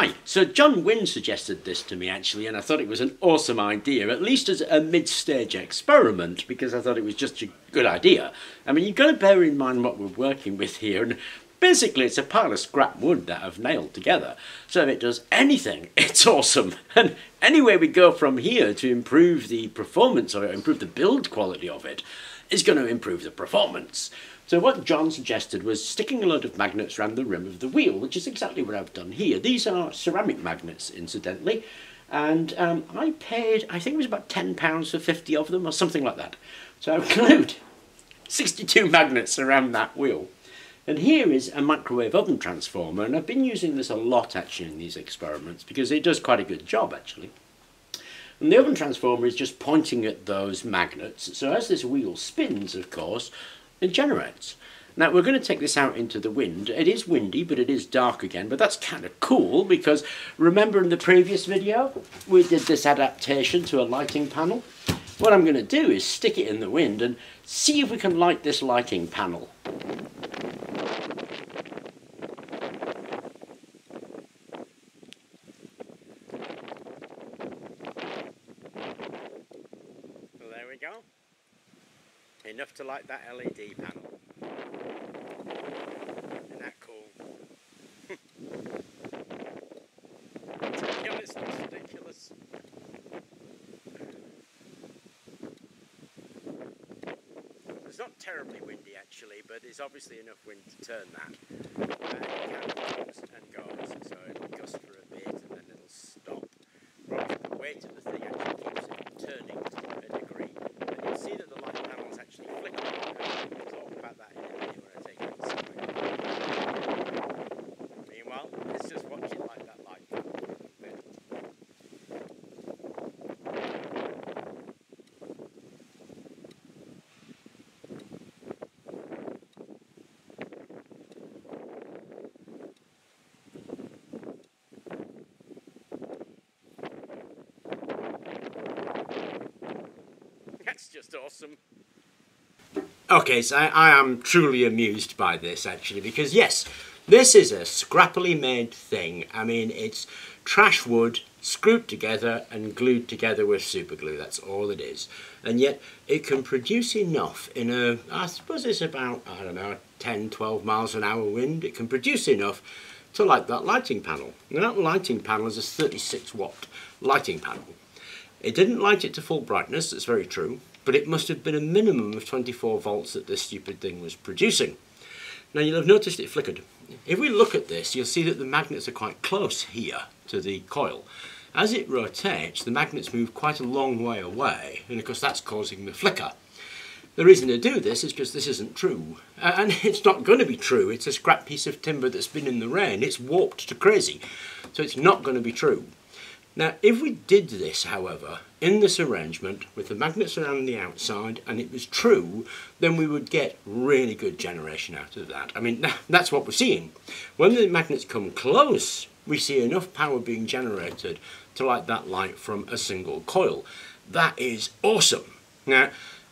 Hi, so John Wynne suggested this to me actually, and I thought it was an awesome idea, at least as a mid stage experiment, because I thought it was just a good idea. I mean, you've got to bear in mind what we're working with here, and basically it's a pile of scrap wood that I've nailed together. So if it does anything, it's awesome. And any way we go from here to improve the performance or improve the build quality of it is going to improve the performance. So what John suggested was sticking a load of magnets around the rim of the wheel, which is exactly what I've done here. These are ceramic magnets, incidentally, and um, I paid, I think it was about £10 for 50 of them, or something like that. So I've glued 62 magnets around that wheel. And here is a microwave oven transformer, and I've been using this a lot actually in these experiments because it does quite a good job actually. And the oven transformer is just pointing at those magnets, so as this wheel spins, of course, it generates. Now we're going to take this out into the wind. It is windy, but it is dark again, but that's kind of cool because remember in the previous video, we did this adaptation to a lighting panel. What I'm going to do is stick it in the wind and see if we can light this lighting panel. there we go. Enough to light that LED panel. Isn't that cool? to it's ridiculous. It's not terribly windy actually, but it's obviously enough wind to turn that. And goes, so it'll for a bit and then it'll stop. Probably the weight of the thing actually keeps it turning to a degree. And you'll see that the light panel's actually flickering. We'll talk about that in a minute when I take it inside. Meanwhile, let's just watch it like that light panel. Just awesome. Okay, so I, I, am truly amused by this actually because yes, this is a scrappily made thing. I mean, it's trash wood screwed together and glued together with super glue. That's all it is. And yet it can produce enough in a, I suppose it's about, I don't know, 10, 12 miles an hour wind. It can produce enough to light that lighting panel. Now that lighting panel is a 36 watt lighting panel. It didn't light it to full brightness, that's very true, but it must have been a minimum of 24 volts that this stupid thing was producing. Now you'll have noticed it flickered. If we look at this, you'll see that the magnets are quite close here to the coil. As it rotates, the magnets move quite a long way away, and of course that's causing the flicker. The reason to do this is because this isn't true. And it's not going to be true. It's a scrap piece of timber that's been in the rain. It's warped to crazy. So it's not going to be true. Now, if we did this, however, in this arrangement with the magnets around the outside and it was true, then we would get really good generation out of that. I mean, that's what we're seeing. When the magnets come close, we see enough power being generated to light that light from a single coil. That is awesome. Now,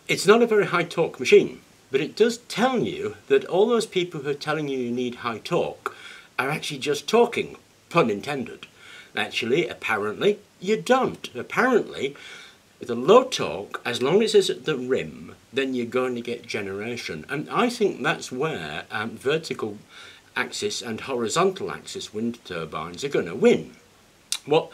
it's not a very high torque machine, but it does tell you that all those people who are telling you you need high torque are actually just talking, pun intended. Actually, apparently, you don't. Apparently, with a low torque, as long as it's at the rim, then you're going to get generation. And I think that's where um, vertical axis and horizontal axis wind turbines are going to win. What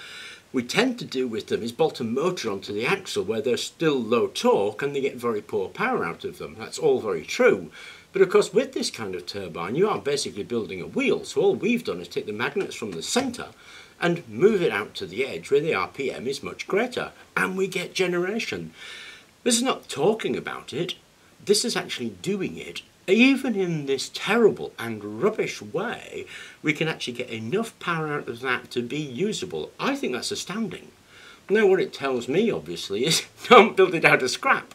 we tend to do with them is bolt a motor onto the axle where they're still low torque and they get very poor power out of them. That's all very true. But of course with this kind of turbine you are basically building a wheel. So all we've done is take the magnets from the centre and move it out to the edge where the RPM is much greater and we get generation. This is not talking about it, this is actually doing it. Even in this terrible and rubbish way, we can actually get enough power out of that to be usable. I think that's astounding. Now what it tells me obviously is don't build it out of scrap.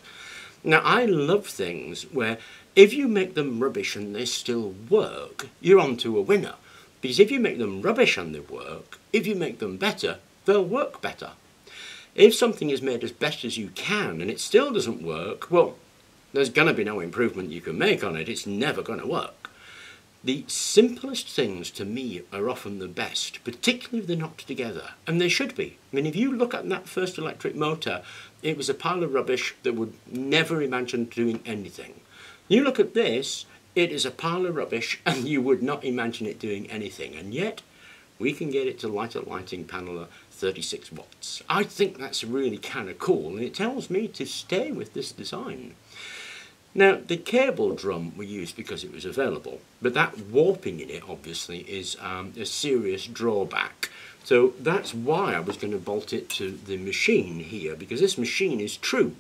Now I love things where if you make them rubbish and they still work, you're onto a winner. Because if you make them rubbish and they work, if you make them better, they'll work better. If something is made as best as you can and it still doesn't work, well, there's going to be no improvement you can make on it. It's never going to work. The simplest things to me are often the best, particularly if they're not together, and they should be. I mean, if you look at that first electric motor, it was a pile of rubbish that would never imagine doing anything. You look at this, it is a pile of rubbish, and you would not imagine it doing anything, and yet we can get it to light a lighting panel at 36 watts. I think that's really kind of cool, and it tells me to stay with this design. Now, the cable drum we used because it was available, but that warping in it obviously is um, a serious drawback. So that's why I was going to bolt it to the machine here, because this machine is true.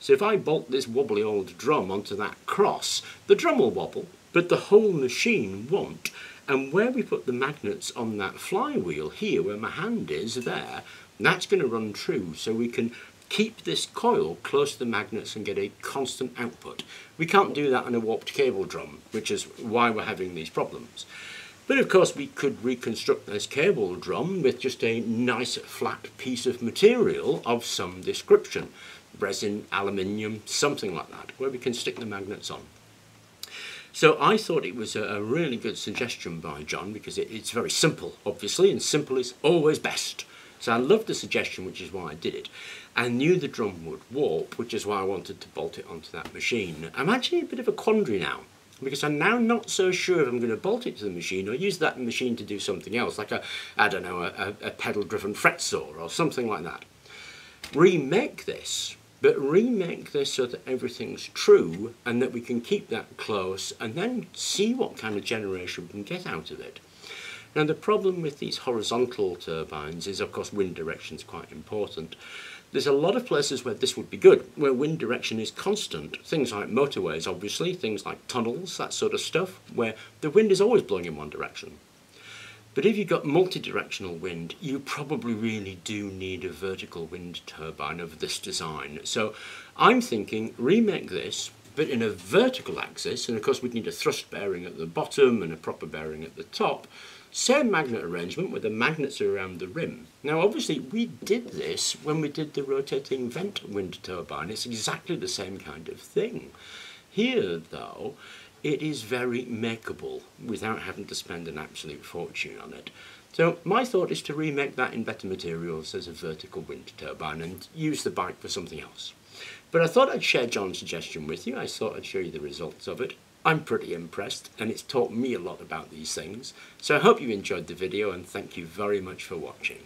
So if I bolt this wobbly old drum onto that cross, the drum will wobble, but the whole machine won't. And where we put the magnets on that flywheel here, where my hand is there, that's going to run true. So we can keep this coil close to the magnets and get a constant output. We can't do that on a warped cable drum, which is why we're having these problems. But of course we could reconstruct this cable drum with just a nice flat piece of material of some description. Resin, aluminium, something like that, where we can stick the magnets on. So I thought it was a, really good suggestion by John because it, it's very simple, obviously, and simple is always best. So I loved the suggestion, which is why I did it. I knew the drum would warp, which is why I wanted to bolt it onto that machine. I'm actually a bit of a quandary now, because I'm now not so sure if I'm going to bolt it to the machine or use that machine to do something else, like a, I don't know, a, a pedal-driven fret saw or something like that. Remake this, but remake this so that everything's true and that we can keep that close and then see what kind of generation we can get out of it. Now the problem with these horizontal turbines is of course wind direction is quite important. There's a lot of places where this would be good, where wind direction is constant. Things like motorways, obviously, things like tunnels, that sort of stuff, where the wind is always blowing in one direction. But if you've got multi-directional wind, you probably really do need a vertical wind turbine of this design. So I'm thinking remake this, but in a vertical axis, and of course we'd need a thrust bearing at the bottom and a proper bearing at the top, same magnet arrangement where the magnets around the rim. Now obviously we did this when we did the rotating vent wind turbine. It's exactly the same kind of thing. Here though, it is very makeable without having to spend an absolute fortune on it. So my thought is to remake that in better materials as a vertical wind turbine and use the bike for something else. But I thought I'd share John's suggestion with you. I thought I'd show you the results of it. I'm pretty impressed and it's taught me a lot about these things. So I hope you enjoyed the video and thank you very much for watching.